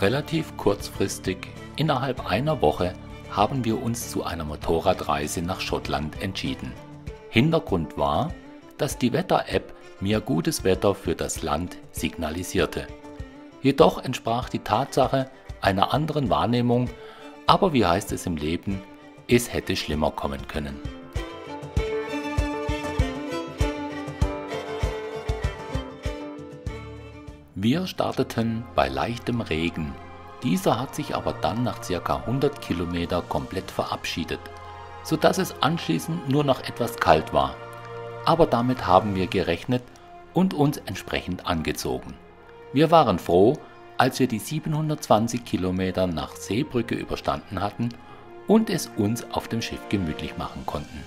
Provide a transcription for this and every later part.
Relativ kurzfristig, innerhalb einer Woche, haben wir uns zu einer Motorradreise nach Schottland entschieden. Hintergrund war, dass die Wetter-App mir gutes Wetter für das Land signalisierte. Jedoch entsprach die Tatsache einer anderen Wahrnehmung, aber wie heißt es im Leben, es hätte schlimmer kommen können. Wir starteten bei leichtem Regen. Dieser hat sich aber dann nach ca. 100 Kilometer komplett verabschiedet, sodass es anschließend nur noch etwas kalt war. Aber damit haben wir gerechnet und uns entsprechend angezogen. Wir waren froh, als wir die 720 Kilometer nach Seebrücke überstanden hatten und es uns auf dem Schiff gemütlich machen konnten.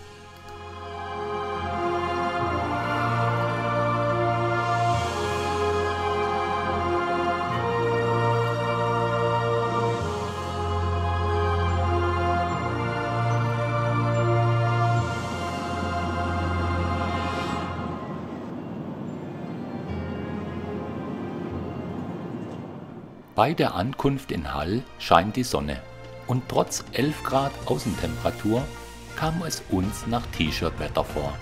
Bei der Ankunft in Hall scheint die Sonne und trotz 11 Grad Außentemperatur kam es uns nach T-Shirt-Wetter vor.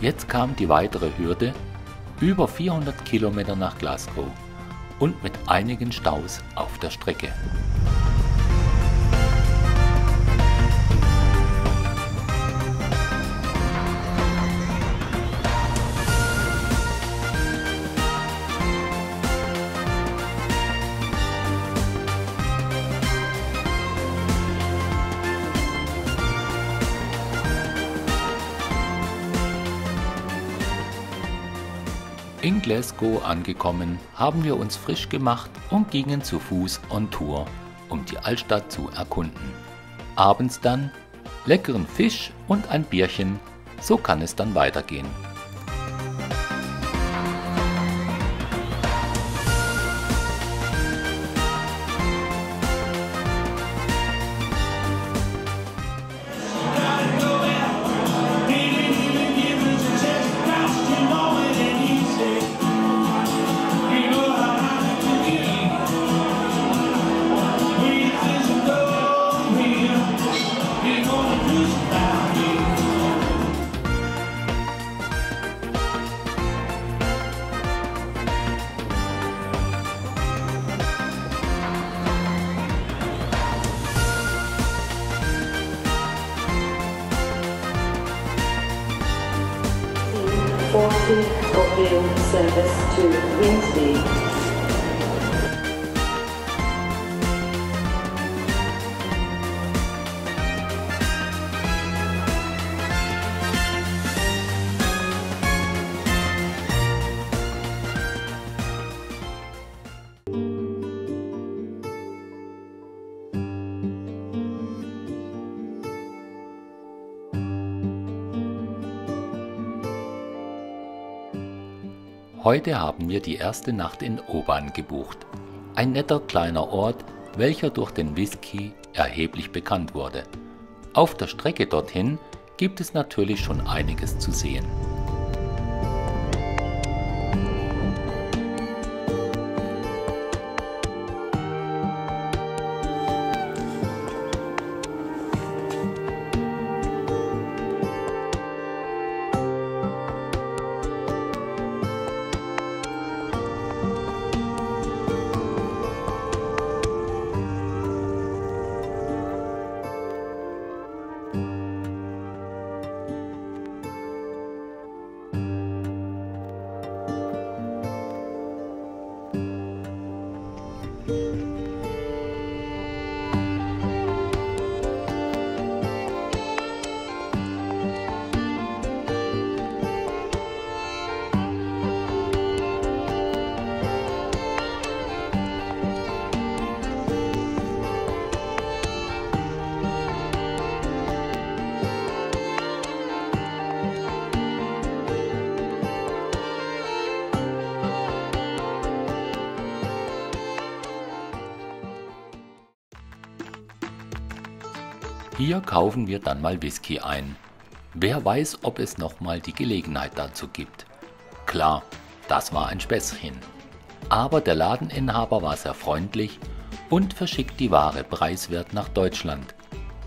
Jetzt kam die weitere Hürde, über 400 Kilometer nach Glasgow und mit einigen Staus auf der Strecke. Glasgow angekommen, haben wir uns frisch gemacht und gingen zu Fuß on Tour, um die Altstadt zu erkunden. Abends dann leckeren Fisch und ein Bierchen, so kann es dann weitergehen. Heute haben wir die erste Nacht in Oban gebucht. Ein netter kleiner Ort, welcher durch den Whisky erheblich bekannt wurde. Auf der Strecke dorthin gibt es natürlich schon einiges zu sehen. Hier kaufen wir dann mal Whisky ein. Wer weiß, ob es nochmal die Gelegenheit dazu gibt. Klar, das war ein Späßchen. Aber der Ladeninhaber war sehr freundlich und verschickt die Ware preiswert nach Deutschland.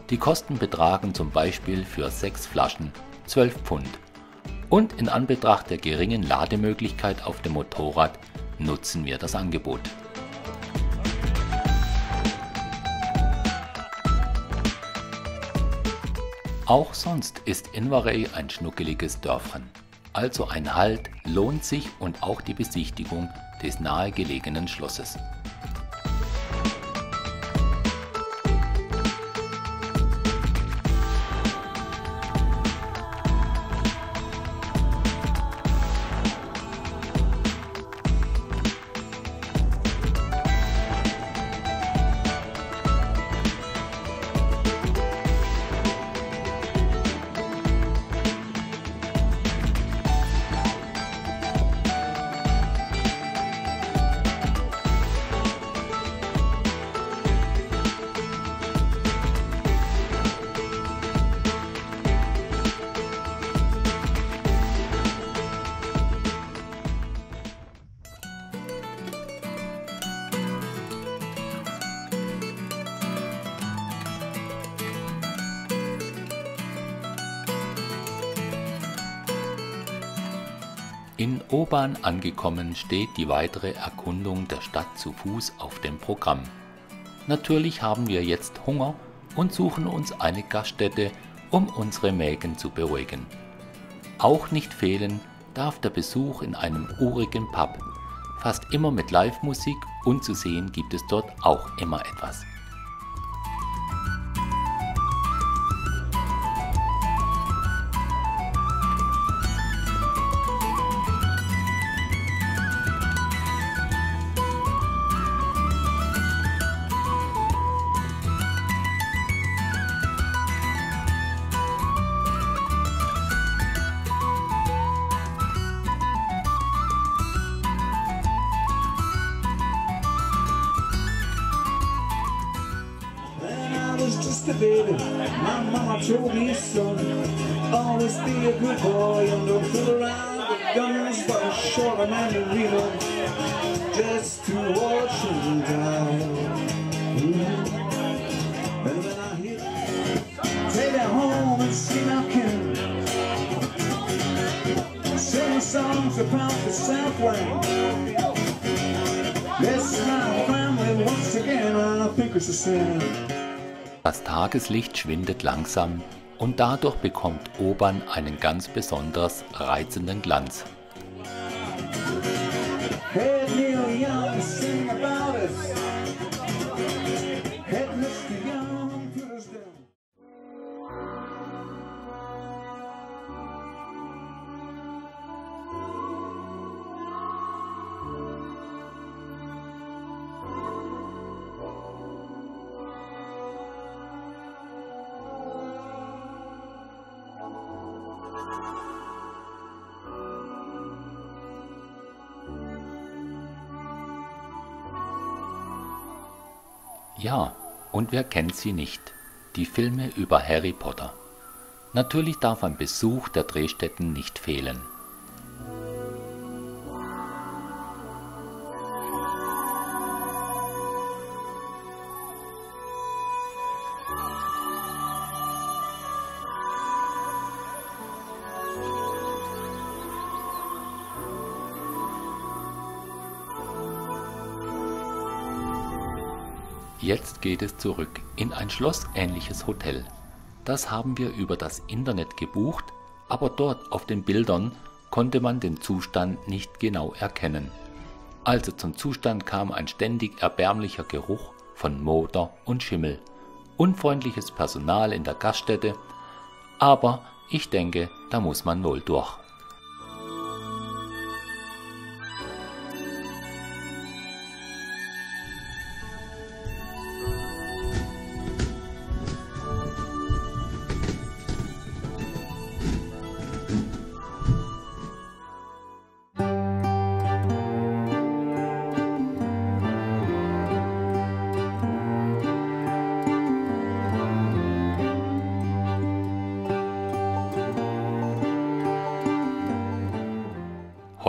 Die Kosten betragen zum Beispiel für 6 Flaschen 12 Pfund. Und in Anbetracht der geringen Lademöglichkeit auf dem Motorrad nutzen wir das Angebot. Auch sonst ist Inverey ein schnuckeliges Dörfchen. Also ein Halt lohnt sich und auch die Besichtigung des nahegelegenen Schlosses. In Oban angekommen steht die weitere Erkundung der Stadt zu Fuß auf dem Programm. Natürlich haben wir jetzt Hunger und suchen uns eine Gaststätte, um unsere Mägen zu beruhigen. Auch nicht fehlen darf der Besuch in einem urigen Pub, fast immer mit Live-Musik und zu sehen gibt es dort auch immer etwas. Boy and don't fool around with guns a short to read them, just to watch them die. Mm. And when I hit, take it home and see my kin. Sing songs about the Southland. Bless my family once again, I think it's a sin. Das Tageslicht schwindet langsam und dadurch bekommt Obern einen ganz besonders reizenden Glanz. Ja, und wer kennt sie nicht? Die Filme über Harry Potter. Natürlich darf ein Besuch der Drehstätten nicht fehlen. Geht es zurück in ein schlossähnliches Hotel. Das haben wir über das Internet gebucht, aber dort auf den Bildern konnte man den Zustand nicht genau erkennen. Also zum Zustand kam ein ständig erbärmlicher Geruch von Motor und Schimmel, unfreundliches Personal in der Gaststätte, aber ich denke, da muss man wohl durch.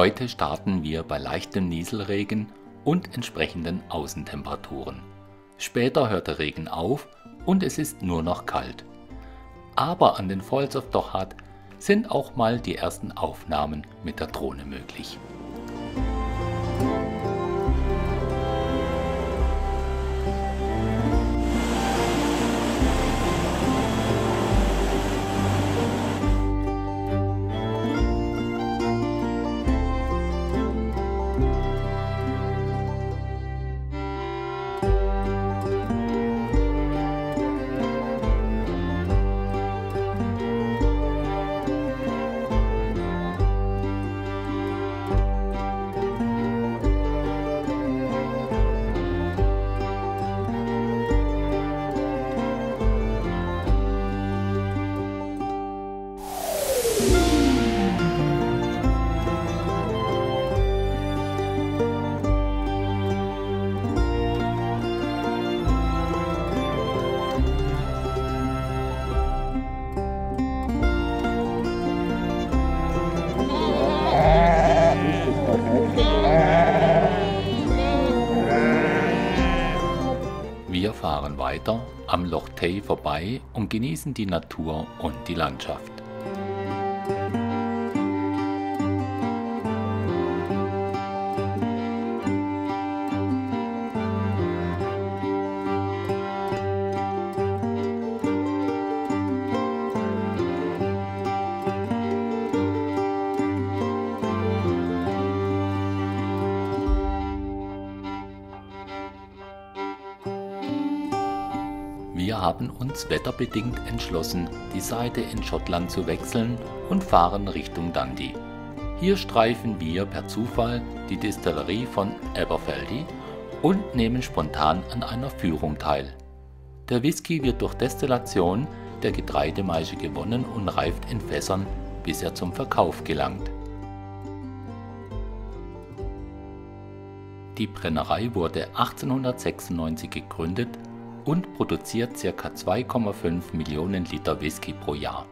Heute starten wir bei leichtem Nieselregen und entsprechenden Außentemperaturen. Später hört der Regen auf und es ist nur noch kalt. Aber an den Falls of Dochart sind auch mal die ersten Aufnahmen mit der Drohne möglich. Am Loch Tay vorbei und genießen die Natur und die Landschaft. Wir haben uns wetterbedingt entschlossen, die Seite in Schottland zu wechseln und fahren Richtung Dundee. Hier streifen wir per Zufall die Distillerie von Aberfeldy und nehmen spontan an einer Führung teil. Der Whisky wird durch Destillation der Getreidemeische gewonnen und reift in Fässern, bis er zum Verkauf gelangt. Die Brennerei wurde 1896 gegründet und produziert ca. 2,5 Millionen Liter Whisky pro Jahr.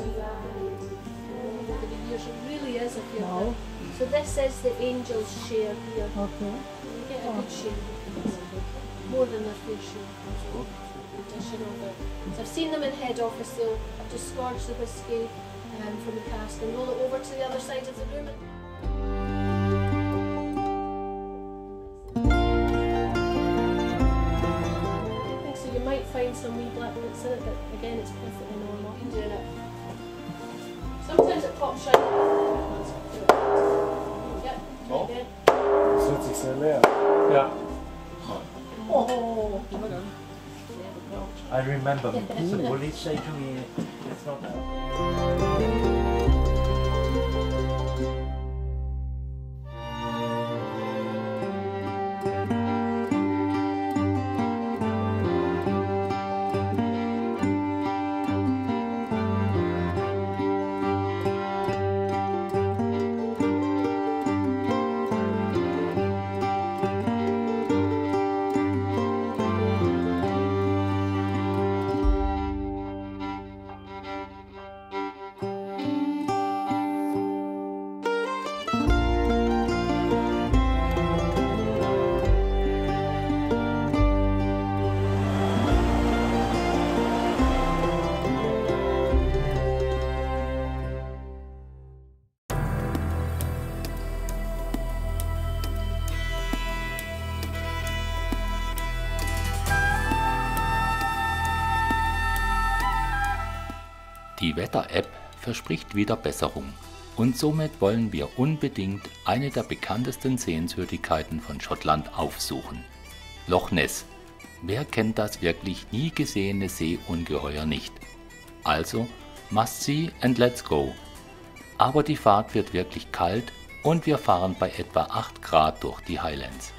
Over the years, it really is a good So this is the angel's share here. Okay. You get a good share. More than their fair share. Additional bit. So I've seen them in head office, they'll just scorch the whiskey um, from the cask and roll it over to the other side of the room. I think So you might find some wee black bits in it, but again, it's perfectly normal. You can do it. Sometimes it pops right. Yep. Oh. Again. Das hört sich sehr leer. Ja. Oh. I remember. So will he say to me, it's not Die Wetter-App verspricht wieder Besserung und somit wollen wir unbedingt eine der bekanntesten Sehenswürdigkeiten von Schottland aufsuchen. Loch Ness. Wer kennt das wirklich nie gesehene Seeungeheuer nicht? Also, must see and let's go. Aber die Fahrt wird wirklich kalt und wir fahren bei etwa 8 Grad durch die Highlands.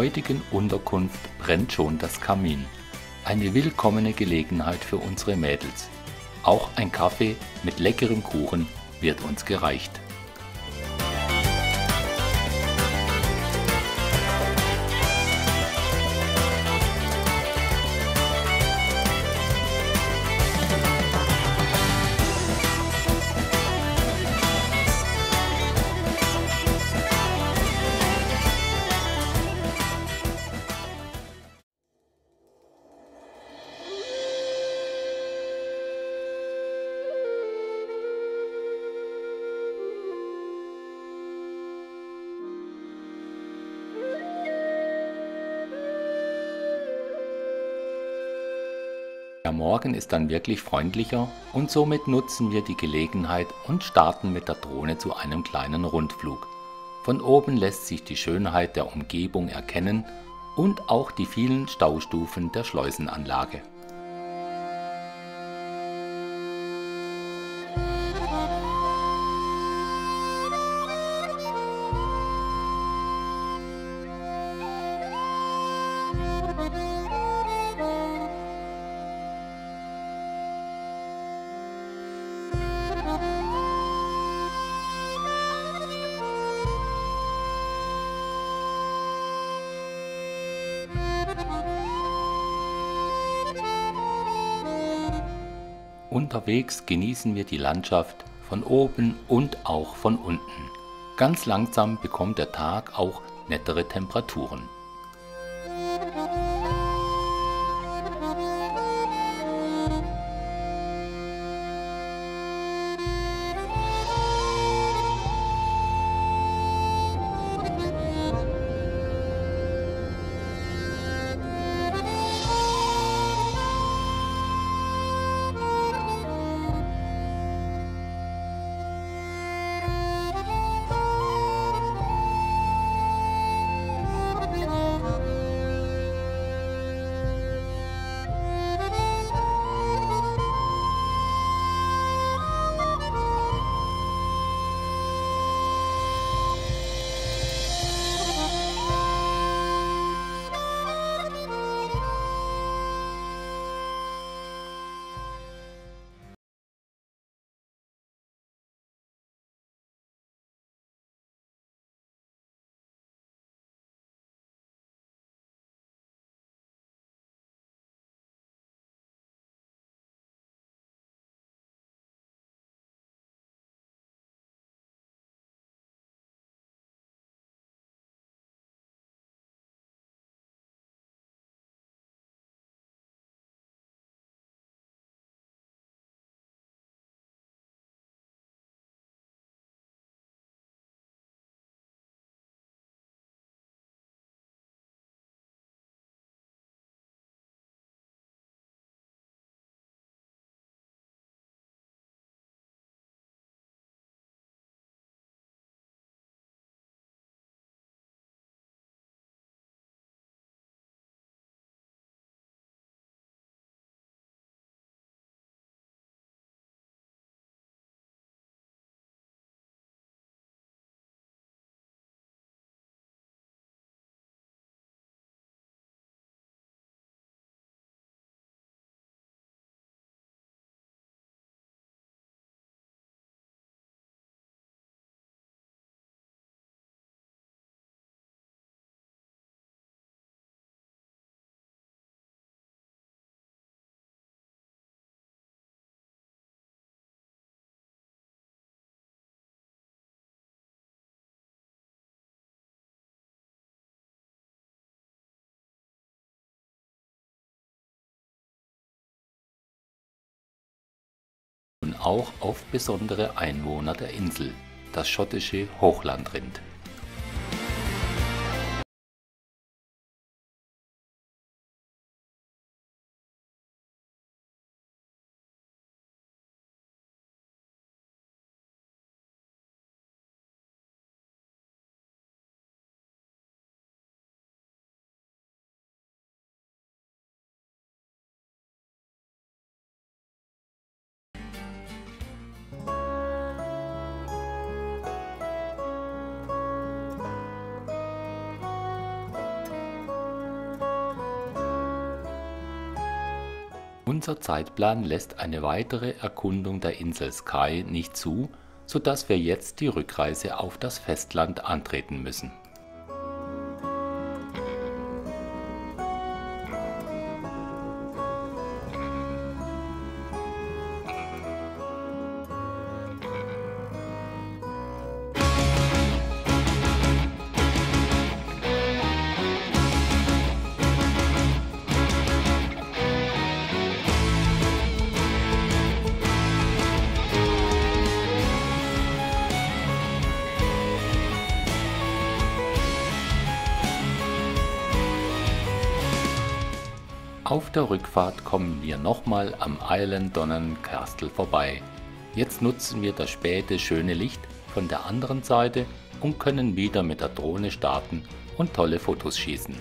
Heutigen Unterkunft brennt schon das Kamin. Eine willkommene Gelegenheit für unsere Mädels. Auch ein Kaffee mit leckerem Kuchen wird uns gereicht. Der Morgen ist dann wirklich freundlicher und somit nutzen wir die Gelegenheit und starten mit der Drohne zu einem kleinen Rundflug. Von oben lässt sich die Schönheit der Umgebung erkennen und auch die vielen Staustufen der Schleusenanlage. Unterwegs genießen wir die Landschaft von oben und auch von unten. Ganz langsam bekommt der Tag auch nettere Temperaturen. Auch auf besondere Einwohner der Insel, das schottische Hochlandrind. Unser Zeitplan lässt eine weitere Erkundung der Insel Skye nicht zu, so dass wir jetzt die Rückreise auf das Festland antreten müssen. Der Rückfahrt kommen wir nochmal am Island Donnan Castle vorbei. Jetzt nutzen wir das späte schöne Licht von der anderen Seite und können wieder mit der Drohne starten und tolle Fotos schießen.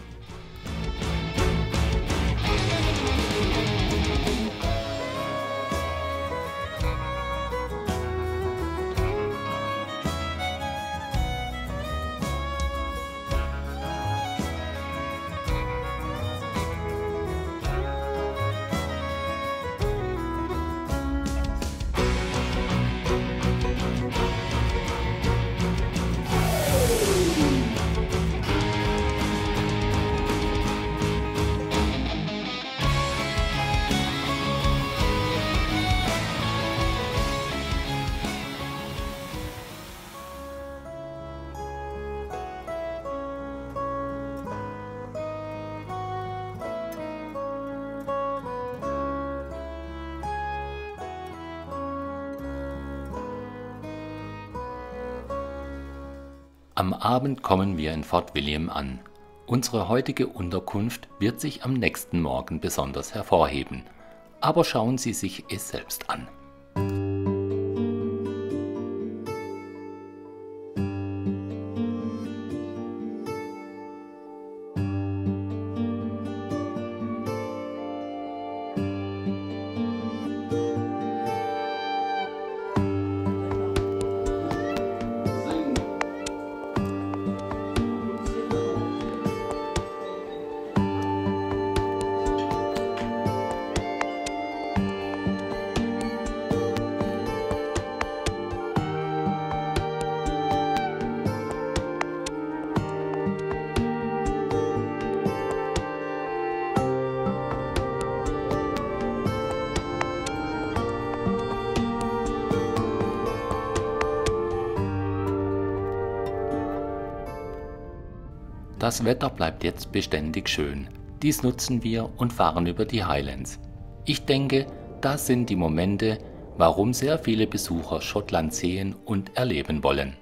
Am Abend kommen wir in Fort William an. Unsere heutige Unterkunft wird sich am nächsten Morgen besonders hervorheben. Aber schauen Sie sich es selbst an. Das Wetter bleibt jetzt beständig schön. Dies nutzen wir und fahren über die Highlands. Ich denke, das sind die Momente, warum sehr viele Besucher Schottland sehen und erleben wollen.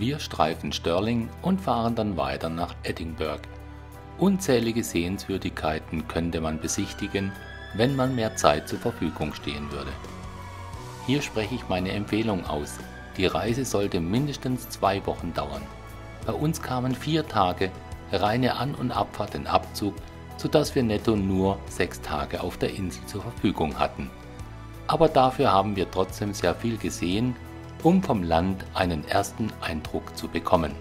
Wir streifen Stirling und fahren dann weiter nach Edinburgh. Unzählige Sehenswürdigkeiten könnte man besichtigen, wenn man mehr Zeit zur Verfügung stehen würde. Hier spreche ich meine Empfehlung aus. Die Reise sollte mindestens zwei Wochen dauern. Bei uns kamen vier Tage, reine An- und Abfahrt in Abzug, sodass wir netto nur sechs Tage auf der Insel zur Verfügung hatten. Aber dafür haben wir trotzdem sehr viel gesehen, um vom Land einen ersten Eindruck zu bekommen.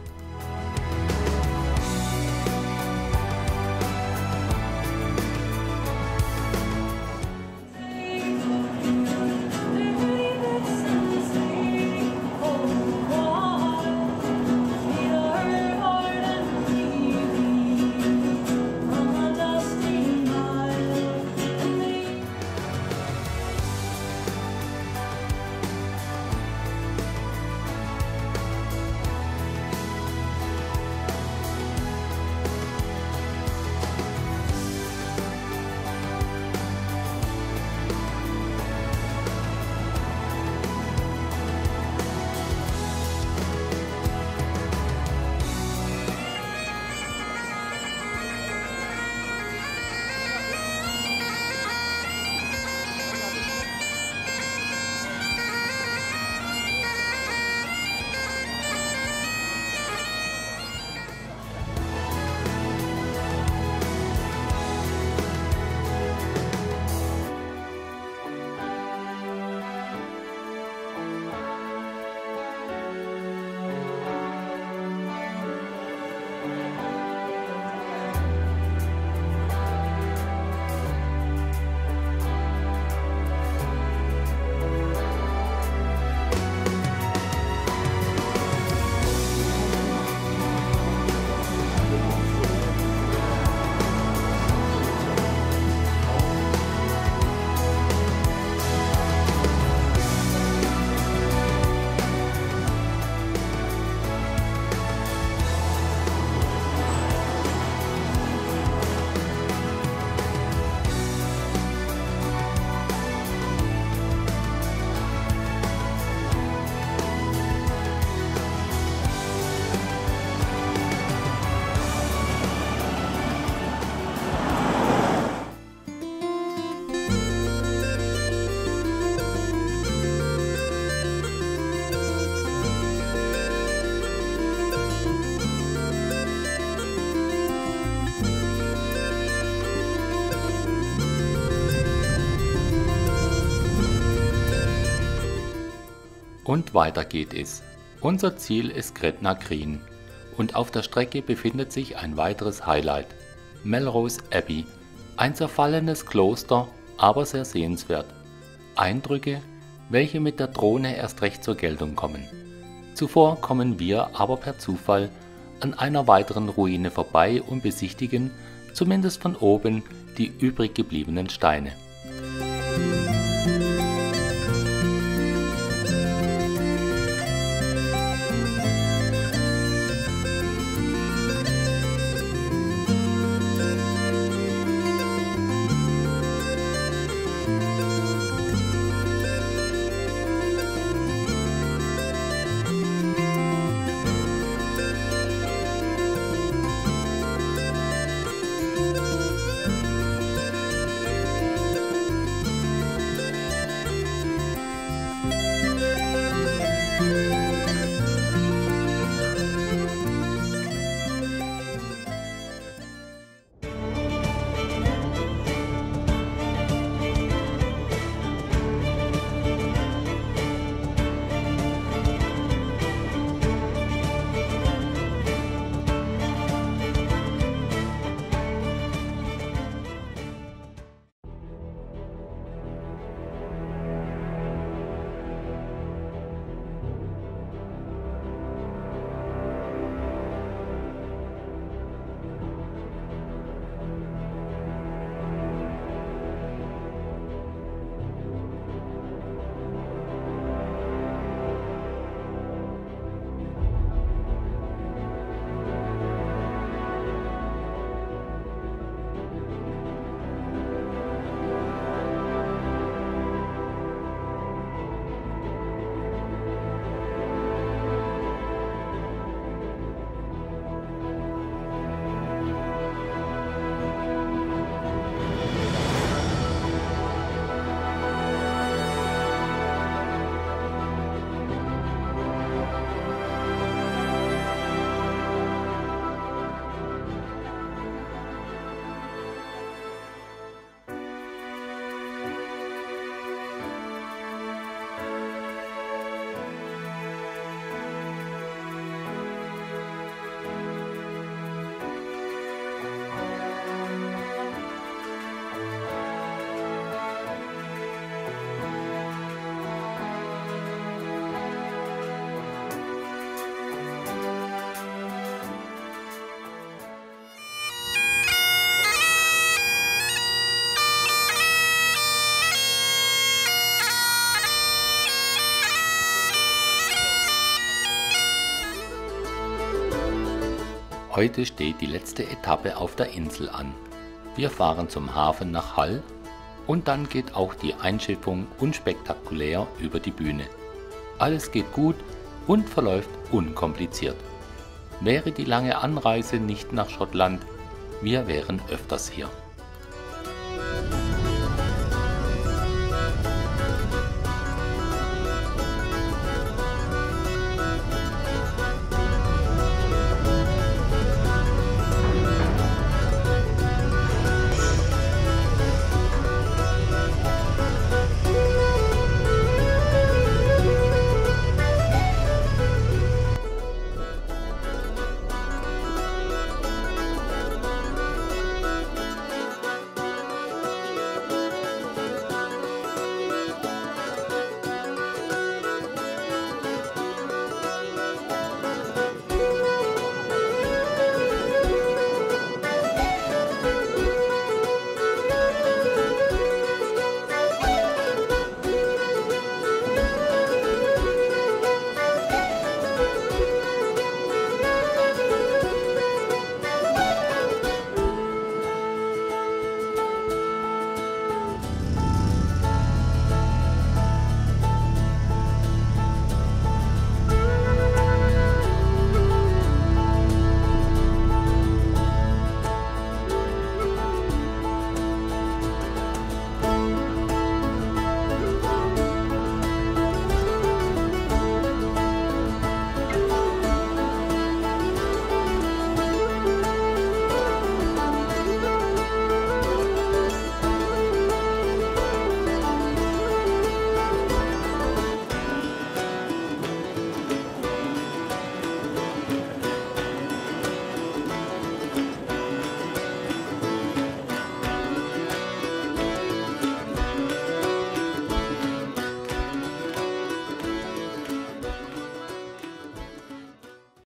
Und weiter geht es. Unser Ziel ist Gretna Green und auf der Strecke befindet sich ein weiteres Highlight, Melrose Abbey, ein zerfallenes Kloster, aber sehr sehenswert. Eindrücke, welche mit der Drohne erst recht zur Geltung kommen. Zuvor kommen wir aber per Zufall an einer weiteren Ruine vorbei und besichtigen, zumindest von oben, die übrig gebliebenen Steine. Heute steht die letzte Etappe auf der Insel an. Wir fahren zum Hafen nach Hall und dann geht auch die Einschiffung unspektakulär über die Bühne. Alles geht gut und verläuft unkompliziert. Wäre die lange Anreise nicht nach Schottland, wir wären öfters hier.